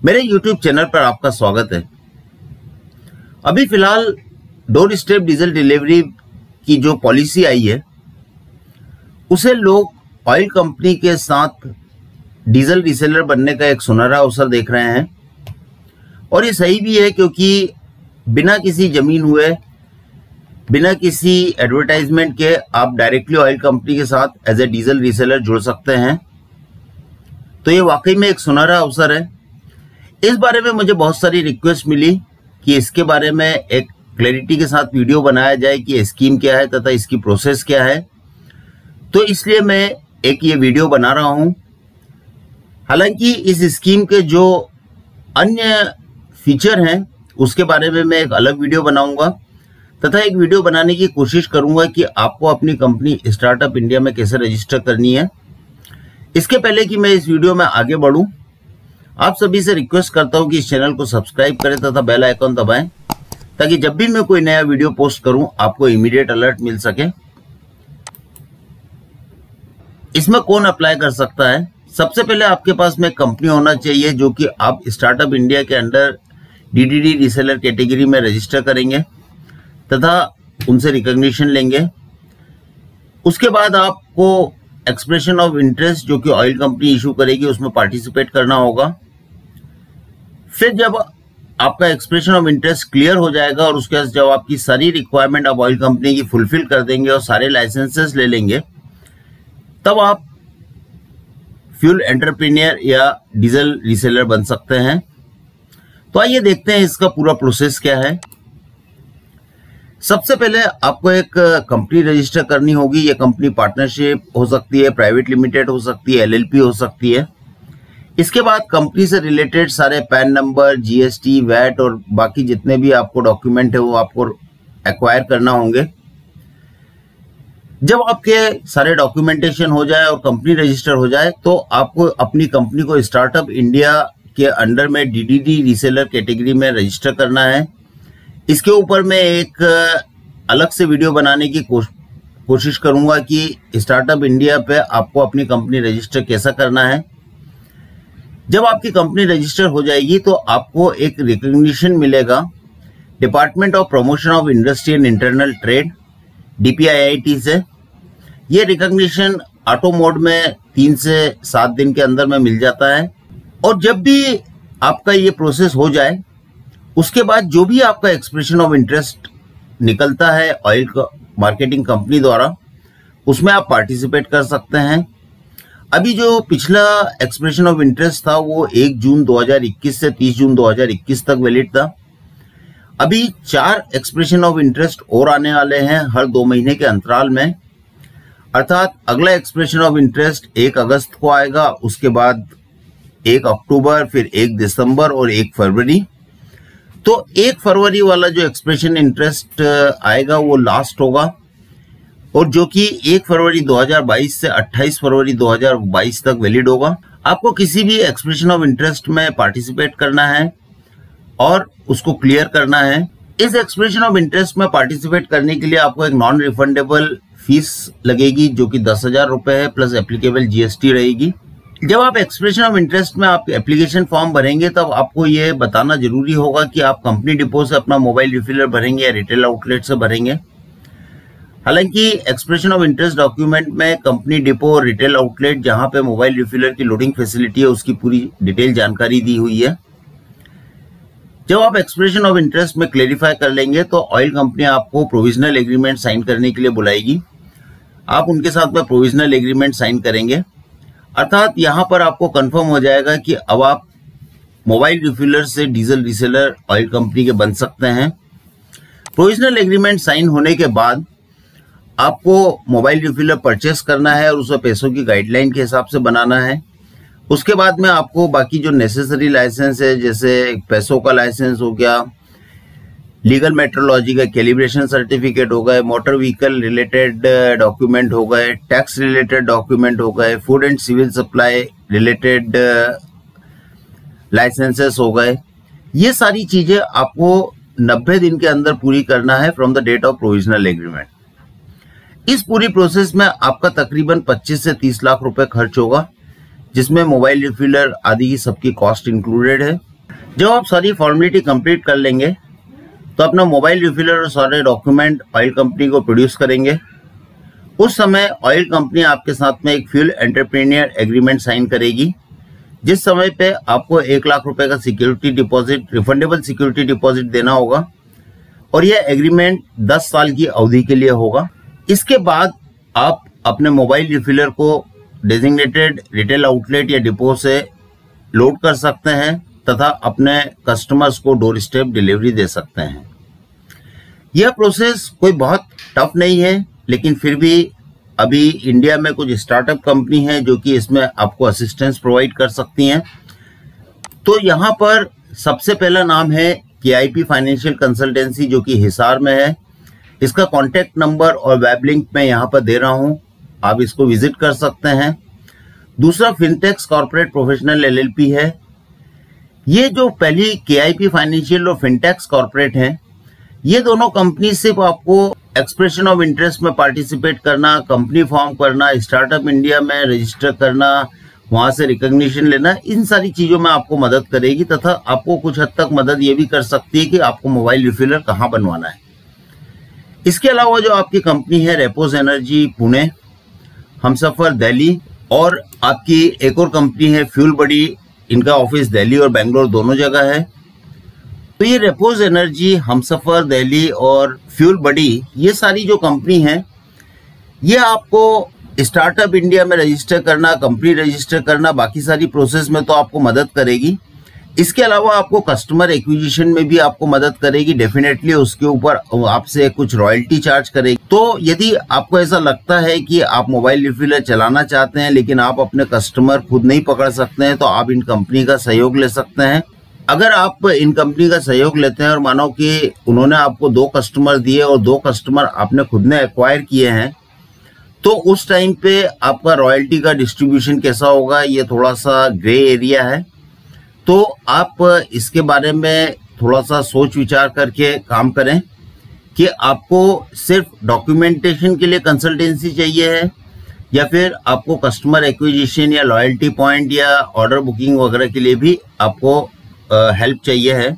मेरे YouTube channel पर आपका स्वागत है। अभी फ़िलहाल डोर स्टेप डीजल डिलीवरी की जो पॉलिसी आई है, उसे लोग ऑयल कंपनी के साथ डीजल रिसेलर बनने का एक सुनहरा अवसर देख रहे हैं। और ये सही भी है क्योंकि बिना किसी ज़मीन हुए, बिना किसी एडवर्टाइजमेंट के आप डायरेक्टली ऑयल कंपनी के साथ एज ए डीजल रिसेलर जुड़ सकते हैं। तो ये वाकई में एक सुनहरा अवसर है। इस बारे में मुझे बहुत सारी रिक्वेस्ट मिली कि इसके बारे में एक क्लैरिटी के साथ वीडियो बनाया जाए कि स्कीम क्या है तथा इसकी प्रोसेस क्या है। तो इसलिए मैं एक ये वीडियो बना रहा हूँ। हालाँकि इस स्कीम के जो अन्य फीचर हैं, उसके बारे में मैं एक अलग वीडियो बनाऊँगा तथा एक वीडियो बनाने की कोशिश करूँगा कि आपको अपनी कंपनी स्टार्टअप इंडिया में कैसे रजिस्टर करनी है। इसके पहले कि मैं इस वीडियो में आगे बढ़ूं आप सभी से रिक्वेस्ट करता हूँ कि इस चैनल को सब्सक्राइब करें तथा बेल आइकन दबाएँ, ताकि जब भी मैं कोई नया वीडियो पोस्ट करूँ, आपको इमीडिएट अलर्ट मिल सके। इसमें कौन अप्लाई कर सकता है? सबसे पहले आपके पास में कंपनी होना चाहिए, जो कि आप स्टार्टअप इंडिया के अंडर डीडीडी रिसेलर कैटेगरी में रजिस्टर करेंगे, तथा उनसे रिकॉग्निशन लेंगे। उसके बाद आपको एक्सप्रेशन ऑफ़ इंटरेस्ट जो कि ऑयल कंपनी इशू करेगी, उसमें पार्टिसिपेट करना होगा। फिर जब आपका एक्सप्रेशन ऑफ़ इंटरेस्ट क्लियर हो जाएगा और उसके बाद जब आपकी सारी रिक्वायरमेंट आप ऑयल कंपनी की फुलफिल कर देंगे और सारे लाइसेंसेस ले लेंगे, तब आप फ्यूल एंटरप्रीनियर या डीजल रिसेलर बन सकते हैं। तो आइए देखते हैं इसका पूरा प्रोसेस क्या है। सबसे पहले आपको एक कंपनी रजिस्टर करनी होगी। ये कंपनी पार्टनरशिप हो सकती है प्राइवेट लिमिटेड हो सकती है एलएलपी हो सकती है। इसके बाद कंपनी से रिलेटेड सारे पैन नंबर जीएसटी वैट और बाकी जितने भी आपको डॉक्यूमेंट है वो आपको एक्वायर करना होंगे। जब आपके सारे डॉक्यूमेंटेशन हो जाए और कंपनी रजिस्टर हो जाए तो आपको अपनी कंपनी को स्टार्टअप इंडिया के अंडर में डीडीडी रीसेलर कैटेगरी में रजिस्टर करना है। इसके ऊपर मैं एक अलग से वीडियो बनाने की कोशिश करूँगा कि स्टार्टअप इंडिया पे आपको अपनी कंपनी रजिस्टर कैसा करना है। जब आपकी कंपनी रजिस्टर हो जाएगी तो आपको एक रिकग्निशन मिलेगा। Department of promotion of industry and internal trade DPIIT से। ये रिकॉग्निशन ऑटो मोड में तीन से सात दिन के अंदर में मिल जाता है। और जब भी आपका ये प्रोसेस हो जाए, उसके बाद जो भी आपका एक्सप्रेशन ऑफ़ इंटरेस्ट निकलता है ऑयल मार्केटिंग कंपनी द्वारा, उसमें आप पार्टिसिपेट कर सकते हैं। अभी जो पिछला एक्सप्रेशन ऑफ़ इंटरेस्ट था, वो 1 जून 2021 से 30 जून 2021 तक वैलिड था। अभी चार एक्सप्रेशन ऑफ़ इंटरेस्ट और आने वाले हैं हर दो महीने के अंतराल में। अर्थात अगला एक्सप्रेशन ऑफ़ इंटरेस्ट एक अगस्त को आएगा, उसके बाद एक अक्टूबर, फिर एक दिसंबर और एक फरवरी। तो एक फरवरी वाला जो एक्सप्रेशन इंटरेस्ट आएगा, वो लास्ट होगा। और जो कि एक फरवरी 2022 से 28 फरवरी 2022 तक वैलिड होगा। आपको किसी भी एक्सप्रेशन ऑफ़ इंटरेस्ट में पार्टिसिपेट करना है और उसको क्लियर करना है। इस एक्सप्रेशन ऑफ़ इंटरेस्ट में पार्टिसिपेट करने के लिए आपको एक नॉन रिफंडेबल फ़ीस लगेगी, जो कि दस हज़ार रुपए है प्लस एप्लीकेबल जीएसटी रहेगी। जब आप एक्सप्रेशन ऑफ़ इंटरेस्ट में आप एप्लीकेशन फॉर्म भरेंगे, तब आपको ये बताना ज़रूरी होगा कि आप कंपनी डिपो से अपना मोबाइल रिफिलर भरेंगे या रिटेल आउटलेट से भरेंगे। हालाँकि एक्सप्रेशन ऑफ़ इंटरेस्ट डॉक्यूमेंट में कंपनी डिपो और रिटेल आउटलेट जहाँ पे मोबाइल रिफिलर की लोडिंग फैसिलिटी है, उसकी पूरी डिटेल जानकारी दी हुई है। जब आप एक्सप्रेशन ऑफ़ इंटरेस्ट में क्लेरिफाई कर लेंगे तो ऑयल कंपनी आपको प्रोविजनल एग्रीमेंट साइन करने के लिए बुलाएगी। आप उनके साथ में प्रोविजनल एग्रीमेंट साइन करेंगे। अर्थात यहाँ पर आपको कंफर्म हो जाएगा कि अब आप मोबाइल रिफिलर से डीजल रिसेलर ऑयल कंपनी के बन सकते हैं। प्रोविजनल एग्रीमेंट साइन होने के बाद आपको मोबाइल रिफिलर परचेस करना है और उसे पैसों की गाइडलाइन के हिसाब से बनाना है। उसके बाद में आपको बाकी जो नेसेसरी लाइसेंस है, जैसे पैसों का लाइसेंस हो गया लीगल मेट्रोलॉजी का कैलिब्रेशन सर्टिफिकेट हो गए मोटर व्हीकल रिलेटेड डॉक्यूमेंट हो गए टैक्स रिलेटेड डॉक्यूमेंट हो गए food and civil supply related licenses हो गए। ये सारी चीज़ें आपको 90 दिन के अंदर पूरी करना है from the date of provisional agreement इस पूरी प्रोसेस में आपका तकरीबन 25 से 30 लाख रुपए खर्च होगा, जिसमें मोबाइल रिफिलर आदि की सबकी कॉस्ट इंक्लूडेड है। जब आप सारी फॉर्मेलिटी कंप्लीट कर लेंगे तो अपना मोबाइल रिफिलर और सारे डॉक्यूमेंट ऑयल कंपनी को प्रोड्यूस करेंगे। उस समय ऑयल कंपनी आपके साथ में एक फ्यूल एंटरप्रेन्योर एग्रीमेंट साइन करेगी, जिस समय पे आपको एक लाख रुपए का security deposit refundable security deposit देना होगा, और यह एग्रीमेंट 10 साल की अवधि के लिए होगा। इसके बाद आप अपने मोबाइल रिफिलर को डेजिग्नेटेड रिटेल आउटलेट या डिपो से लोड कर सकते हैं तथा अपने कस्टमर्स को डोर स्टेप डिलीवरी दे सकते हैं। यह प्रोसेस कोई बहुत टफ नहीं है, लेकिन फिर भी अभी इंडिया में कुछ स्टार्टअप कंपनी है जो कि इसमें आपको असिस्टेंस प्रोवाइड कर सकती हैं। तो यहाँ पर सबसे पहला नाम है के आई पी फाइनेंशियल कंसल्टेंसी जो कि हिसार में है। इसका कॉन्टेक्ट नंबर और वेब लिंक मैं यहाँ पर दे रहा हूँ। आप इसको विज़िट कर सकते हैं। दूसरा फिनटेक्स कॉर्पोरेट प्रोफेशनल एलएलपी है। ये जो पहली के आई पी फाइनेंशियल और फिनटेक्स कॉर्पोरेट है, ये दोनों कंपनी सिर्फ़ आपको एक्सप्रेशन ऑफ़ इंटरेस्ट में पार्टिसिपेट करना कंपनी फॉर्म करना स्टार्टअप इंडिया में रजिस्टर करना, वहाँ से रिकॉग्निशन लेना, इन सारी चीज़ों में आपको मदद करेगी तथा आपको कुछ हद तक मदद ये भी कर सकती है कि आपको मोबाइल रिफिलर कहाँ बनवाना है। इसके अलावा जो आपकी कंपनी है, रेपोज एनर्जी, पुणे, हमसफर, दिल्ली, और आपकी एक और कंपनी है, फ्यूल बडी, इनका ऑफ़िस दिल्ली और बेंगलोर दोनों जगह है। तो ये रेपोज एनर्जी हम सफ़र दिल्ली और फ्यूल बडी, ये सारी जो कंपनी है, ये आपको स्टार्टअप इंडिया में रजिस्टर करना, कंपनी रजिस्टर करना, बाकी सारी प्रोसेस में तो आपको मदद करेगी। इसके अलावा आपको कस्टमर एक्विजिशन में भी आपको मदद करेगी डेफिनेटली उसके ऊपर आपसे कुछ रॉयल्टी चार्ज करेगी। तो यदि आपको ऐसा लगता है कि आप मोबाइल रिफिलर चलाना चाहते हैं, लेकिन आप अपने कस्टमर खुद नहीं पकड़ सकते हैं तो आप इन कंपनी का सहयोग ले सकते हैं। अगर आप इन कंपनी का सहयोग लेते हैं और मानो कि उन्होंने आपको दो कस्टमर दिए और दो कस्टमर आपने खुद ने एक्वायर किए हैं तो उस टाइम पे आपका रॉयल्टी का डिस्ट्रीब्यूशन कैसा होगा? ये थोड़ा सा ग्रे एरिया है। तो आप इसके बारे में थोड़ा सा सोच विचार करके काम करें कि आपको सिर्फ़ डॉक्यूमेंटेशन के लिए कंसल्टेंसी चाहिए है, या फिर आपको कस्टमर एक्विजिशन या लॉयल्टी पॉइंट या ऑर्डर बुकिंग वगैरह के लिए भी आपको हेल्प चाहिए है।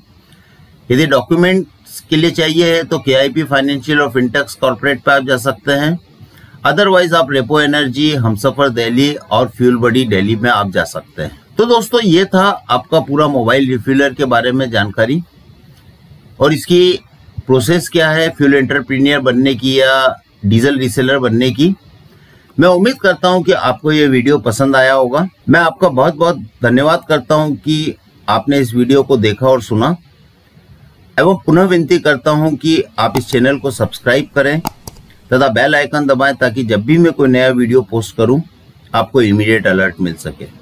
यदि डॉक्यूमेंट्स के लिए चाहिए है तो के आई पी फाइनेंशियल और फिनटेक्स कॉर्पोरेट पर आप जा सकते हैं। अदरवाइज़ आप रेपो एनर्जी हमसफर दिल्ली और फ्यूल बडी दिल्ली में आप जा सकते हैं। तो दोस्तों, ये था आपका पूरा मोबाइल रिफिलर के बारे में जानकारी। और इसकी प्रोसेस क्या है? फ्यूल एंटरप्रीनियर बनने की या डीजल रिसेलर बनने की। मैं उम्मीद करता हूँ कि आपको ये वीडियो पसंद आया होगा। मैं आपका बहुत बहुत धन्यवाद करता हूँ कि आपने इस वीडियो को देखा और सुना। एवं पुनः विनती करता हूँ कि आप इस चैनल को सब्सक्राइब करें तथा बेल आइकन दबाएँ ताकि जब भी मैं कोई नया वीडियो पोस्ट करूँ, आपको इमीडिएट अलर्ट मिल सके।